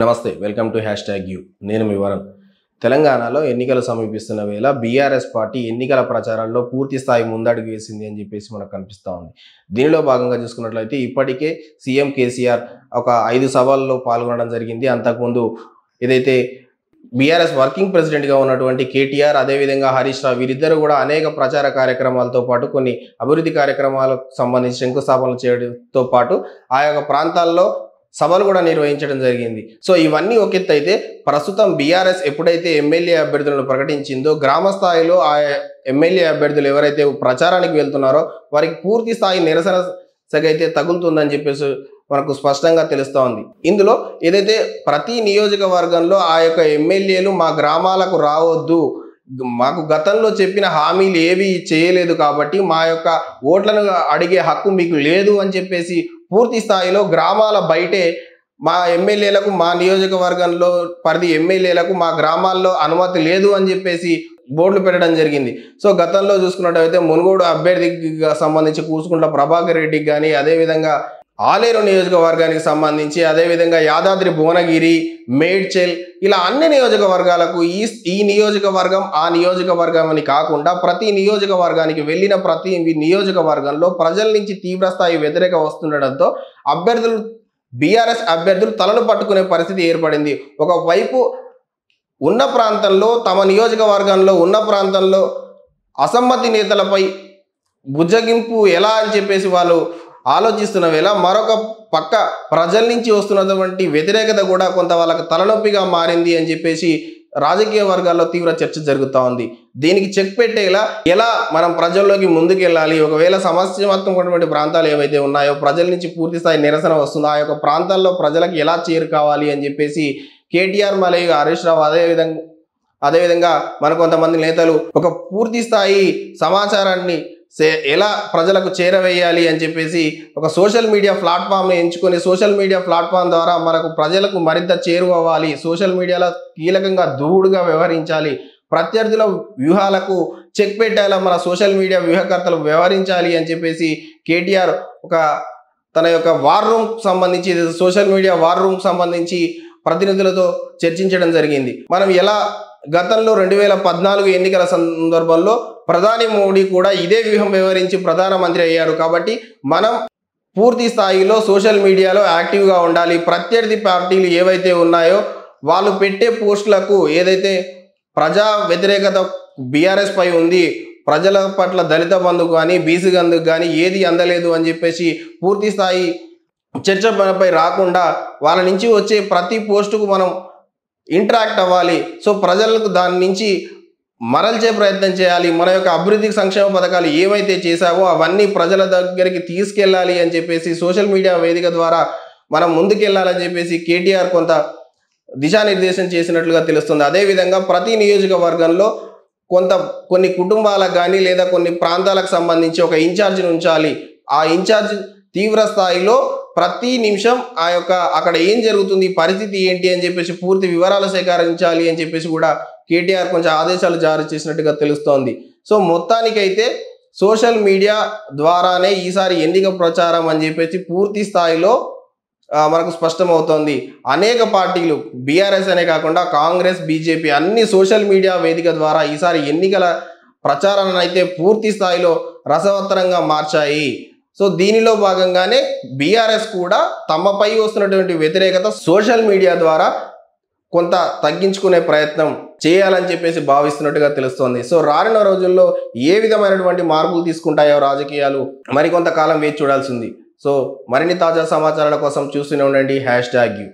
నమస్తే welcome to hashtag you. నేను మీ వరుణ్. తెలంగాణలో ఎన్నికలు సమీపిస్తున్న వేళ బీఆర్ఎస్ పార్టీ ఎన్నికల ప్రచారాల్లో పూర్తి స్థాయి ముందడుగు వేసింది అని చెప్పేసి మనకు కనిపిస్తూ ఉంది. దీనిలో భాగంగా చూసుకున్నట్లయితే ఇప్పటికే సీఎం కేసీఆర్ ఒక ఐదు సభల్లో పాల్గొనడం జరిగింది. అంతకుముందు ఏదైతే బీఆర్ఎస్ వర్కింగ్ ప్రెసిడెంట్గా ఉన్నటువంటి కేటీఆర్ అదేవిధంగా హరీష్ రావు వీరిద్దరూ కూడా అనేక ప్రచార కార్యక్రమాలతో పాటు కొన్ని అభివృద్ధి కార్యక్రమాలకు సంబంధించి శంకుస్థాపనలు చేయడంతో పాటు ఆ యొక్క ప్రాంతాల్లో సభలు కూడా నిర్వహించడం జరిగింది. సో ఇవన్నీ ఒక ఎత్తు అయితే ప్రస్తుతం బీఆర్ఎస్ ఎప్పుడైతే ఎమ్మెల్యే అభ్యర్థులను ప్రకటించిందో గ్రామ స్థాయిలో ఆ ఎమ్మెల్యే అభ్యర్థులు ఎవరైతే ప్రచారానికి వెళ్తున్నారో వారికి పూర్తి స్థాయి నిరసన సగైతే తగులుతుందని చెప్పేసి మనకు స్పష్టంగా తెలుస్తూ ఉంది. ఇందులో ఏదైతే ప్రతి నియోజకవర్గంలో ఆ యొక్క ఎమ్మెల్యేలు మా గ్రామాలకు రావద్దు మాకు గతంలో చెప్పిన హామీలు ఏవి చేయలేదు కాబట్టి మా యొక్క ఓట్లను అడిగే హక్కు మీకు లేదు అని చెప్పేసి పూర్తి స్థాయిలో గ్రామాల బయటే మా ఎమ్మెల్యేలకు మా నియోజకవర్గంలో పరిధి ఎమ్మెల్యేలకు మా గ్రామాల్లో అనుమతి లేదు అని చెప్పేసి బోర్డులు పెట్టడం జరిగింది. సో గతంలో చూసుకున్నట్టయితే మునుగోడు అభ్యర్థికి సంబంధించి కూసుకుంట ప్రభాకర్ రెడ్డికి కానీ అదేవిధంగా ఆలేరు నియోజకవర్గానికి సంబంధించి అదేవిధంగా యాదాద్రి భువనగిరి మేడ్చెల్ ఇలా అన్ని నియోజకవర్గాలకు ఈ ఈ నియోజకవర్గం ఆ నియోజకవర్గం అని కాకుండా ప్రతి నియోజకవర్గానికి వెళ్ళిన ప్రతి నియోజకవర్గంలో ప్రజల నుంచి తీవ్రస్థాయి వ్యతిరేక వస్తుండడంతో అభ్యర్థులు బీఆర్ఎస్ అభ్యర్థులు తలను పట్టుకునే పరిస్థితి ఏర్పడింది. ఒకవైపు ఉన్న ప్రాంతంలో తమ నియోజకవర్గంలో ఉన్న ప్రాంతంలో అసమ్మతి నేతలపై బుజ్జగింపు ఎలా అని చెప్పేసి వాళ్ళు ఆలోచిస్తున్న వేళ మరొక పక్క ప్రజల నుంచి వస్తున్నటువంటి వ్యతిరేకత కూడా కొంత వాళ్ళకి తలనొప్పిగా మారింది అని చెప్పేసి రాజకీయ వర్గాల్లో తీవ్ర చర్చ జరుగుతూ ఉంది. దీనికి చెక్ పెట్టేలా ఎలా మనం ప్రజల్లోకి ముందుకెళ్ళాలి? ఒకవేళ సమస్యాత్మకమైనటువంటి ప్రాంతాలు ఏవైతే ఉన్నాయో ప్రజల నుంచి పూర్తి స్థాయి నిరసన వస్తుందో? ఆ యొక్క ప్రాంతాల్లో ప్రజలకు ఎలా చేరుకోవాలి అని చెప్పేసి కేటీఆర్ మరియు హరీష్ రావు అదేవిధంగా అదేవిధంగా మన కొంతమంది నేతలు ఒక పూర్తి స్థాయి సమాచారాన్ని ఎలా ప్రజలకు చేరవేయాలి అని చెప్పేసి ఒక సోషల్ మీడియా ప్లాట్ఫామ్ని ఎంచుకొని సోషల్ మీడియా ప్లాట్ఫామ్ ద్వారా మనకు ప్రజలకు మరింత చేరువవ్వాలి. సోషల్ మీడియాలో కీలకంగా దూడుగా వ్యవహరించాలి. ప్రత్యర్థుల వ్యూహాలకు చెక్ పెట్టేలా మన సోషల్ మీడియా వ్యూహకర్తలు వ్యవహరించాలి అని చెప్పేసి కేటీఆర్ ఒక తన యొక్క వార్ రూమ్ సంబంధించి సోషల్ మీడియా వార్ రూమ్ సంబంధించి ప్రతినిధులతో చర్చించడం జరిగింది. మనం ఎలా గతంలో రెండు వేల పద్నాలుగు ఎన్నికల సందర్భంలో ప్రధాని మోడీ కూడా ఇదే వ్యూహం వ్యవహరించి ప్రధానమంత్రి అయ్యారు కాబట్టి మనం పూర్తి స్థాయిలో సోషల్ మీడియాలో యాక్టివ్గా ఉండాలి. ప్రత్యర్థి పార్టీలు ఏవైతే ఉన్నాయో వాళ్ళు పెట్టే పోస్టులకు ఏదైతే ప్రజా వ్యతిరేకత బీఆర్ఎస్ పై ఉంది ప్రజల పట్ల దళిత బంధుకు కానీ బీసీ బంధుకు కానీ ఏది అందలేదు అని చెప్పేసి పూర్తి స్థాయి చర్చ మనపై రాకుండా వాళ్ళ నుంచి వచ్చే ప్రతి పోస్టుకు మనం ఇంటరాక్ట్ అవ్వాలి. సో ప్రజలకు దాని నుంచి మరల్చే ప్రయత్నం చేయాలి. మన యొక్క అభివృద్ధి సంక్షేమ పథకాలు ఏవైతే చేశావో అవన్నీ ప్రజల దగ్గరికి తీసుకెళ్ళాలి అని చెప్పేసి సోషల్ మీడియా వేదిక ద్వారా మనం ముందుకెళ్ళాలని చెప్పేసి కేటీఆర్ కొంత దిశానిర్దేశం చేసినట్లుగా తెలుస్తుంది. అదేవిధంగా ప్రతి నియోజకవర్గంలో కొంత కొన్ని కుటుంబాలకు కానీ లేదా కొన్ని ప్రాంతాలకు సంబంధించి ఒక ఇన్ఛార్జిని ఉంచాలి. ఆ ఇన్ఛార్జ్ తీవ్ర స్థాయిలో ప్రతి నిమిషం ఆ యొక్క అక్కడ ఏం జరుగుతుంది పరిస్థితి ఏంటి అని చెప్పేసి పూర్తి వివరాలు సేకరించాలి అని చెప్పేసి కూడా కేటీఆర్ కొంచెం ఆదేశాలు జారీ చేసినట్టుగా తెలుస్తోంది. సో మొత్తానికైతే సోషల్ మీడియా ద్వారానే ఈసారి ఎన్నిక ప్రచారం అని చెప్పేసి పూర్తి స్థాయిలో మనకు స్పష్టమవుతోంది. అనేక పార్టీలు బీఆర్ఎస్ అనే కాకుండా కాంగ్రెస్ బీజేపీ అన్ని సోషల్ మీడియా వేదిక ద్వారా ఈసారి ఎన్నికల ప్రచారాన్ని అయితే పూర్తి స్థాయిలో రసవత్తరంగా మార్చాయి. సో దీనిలో భాగంగానే బీఆర్ఎస్ కూడా తమపై వస్తున్నటువంటి వ్యతిరేకత సోషల్ మీడియా ద్వారా కొంత తగ్గించుకునే ప్రయత్నం చేయాలని చెప్పేసి భావిస్తున్నట్టుగా తెలుస్తోంది. సో రానున్న రోజుల్లో ఏ విధమైనటువంటి మార్పులు తీసుకుంటాయో రాజకీయాలు మరికొంతకాలం వేచి చూడాల్సింది. సో మరిన్ని తాజా సమాచారాల కోసం చూస్తూనే ఉండండి. Hashtag U.